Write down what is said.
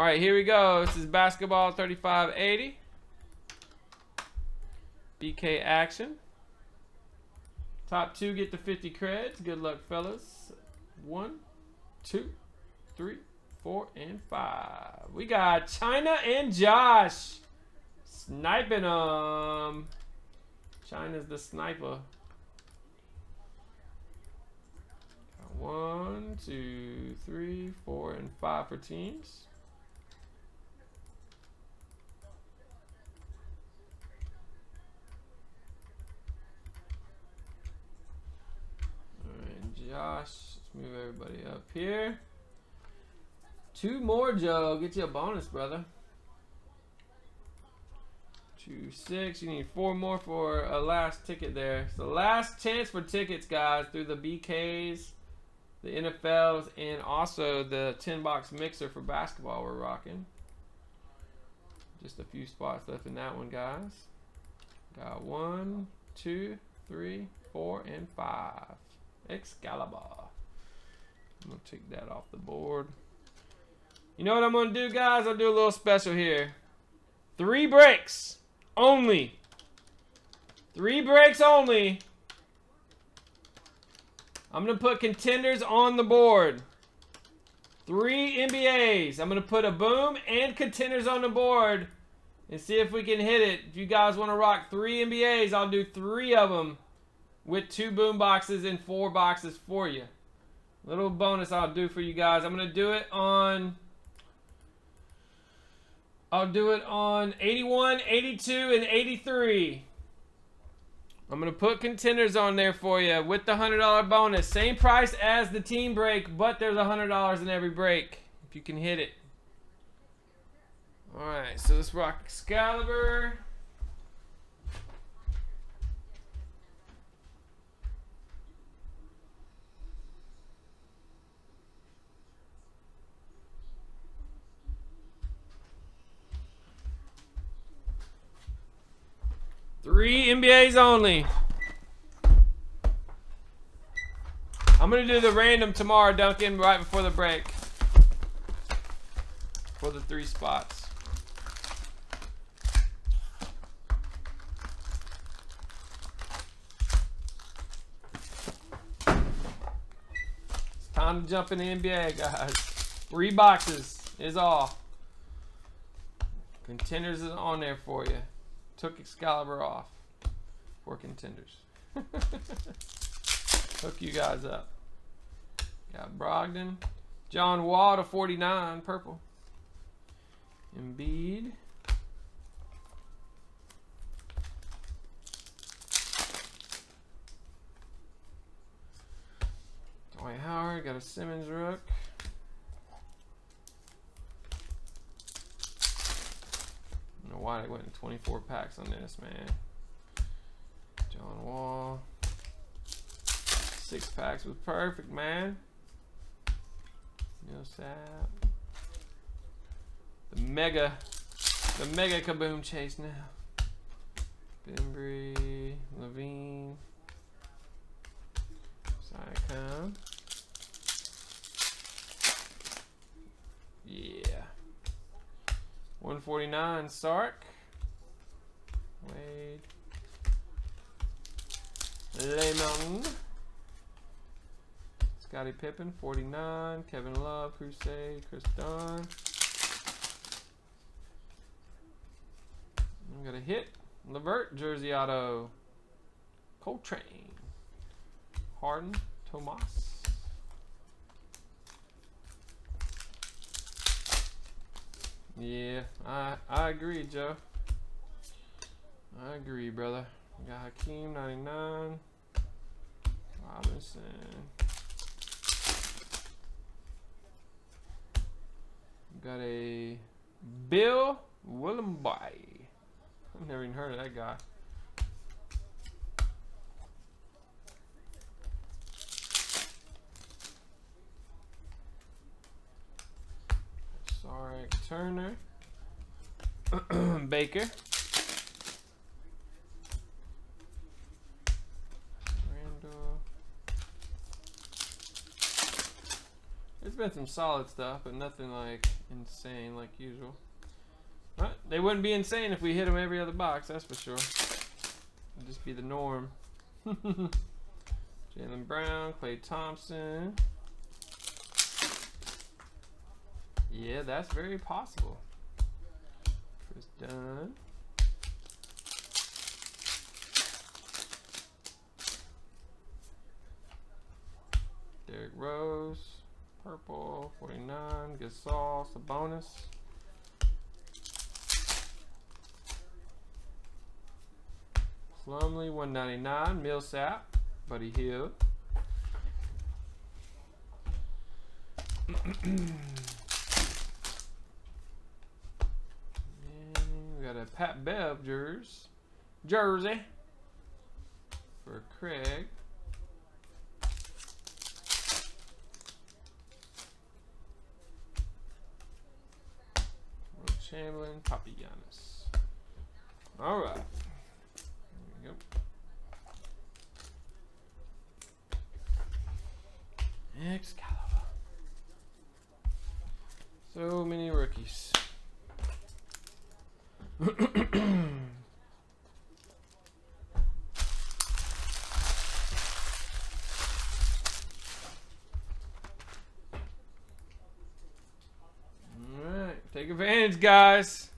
All right, here we go. This is basketball 3580. BK action. Top two get the 50 creds. Good luck, fellas. One, two, three, four, and five. We got China and Josh. Sniping them. China's the sniper. One, two, three, four, and five for teams. Josh. Let's move everybody up here. Two more, Joe. Get you a bonus, brother. Two, six. You need four more for a last ticket there. It's the last chance for tickets, guys, through the BKs, the NFLs, and also the 10-box mixer for basketball we're rocking. Just a few spots left in that one, guys. Got one, two, three, four, and five. Excalibur. I'm going to take that off the board. You know what I'm going to do, guys? I'll do a little special here. Three breaks only. Three breaks only. I'm going to put contenders on the board. Three NBAs. I'm going to put a boom and contenders on the board and see if we can hit it. If you guys want to rock three NBAs, I'll do three of them with two boom boxes and four boxes for you. Little bonus I'll do for you guys. I'm going to do it on... I'll do it on 81, 82, and 83. I'm going to put contenders on there for you with the $100 bonus. Same price as the team break, but there's $100 in every break if you can hit it. Alright, so let's rock Excalibur. Three NBAs only. I'm going to do the random tomorrow, Duncan, right before the break. For the three spots. It's time to jump in the NBA, guys. Three boxes is all. Contenders is on there for you. Took Excalibur off for contenders. Hook you guys up. Got Brogdon. John Wall to 49, purple. Embiid. Dwight Howard, got a Simmons rook. They went in 24 packs on this, man. John Wall. Six packs was perfect, man. No sap. The mega, the mega kaboom chase now. Bembry, LaVine, Siakam. Yeah. 149 Sark. Wade. Lemon. Scottie Pippen, 49. Kevin Love, Crusade, Kris Dunn. I'm gonna hit. LeVert, Jersey Auto. Coltrane. Harden, Tomas. Yeah, I I agree, Joe. I agree, brother. We got Hakeem 99. Robinson. We got a Bill Willoughby. I've never even heard of that guy. Turner. Baker. Randall. There's been some solid stuff, but nothing like insane like usual. Right, they wouldn't be insane if we hit them every other box, that's for sure. It'd just be the norm. Jaylen Brown, Klay Thompson. Yeah, that's very possible. Kris Dunn. Derrick Rose, purple, 49, Gasol, Sabonis. Plumlee, 199, Millsap, Buddy Hield. we got a Pat Bev jersey. For Craig. Chamberlain, Papagiannis. All right. There we go. Excalibur. So many rookies. All right, take advantage, guys.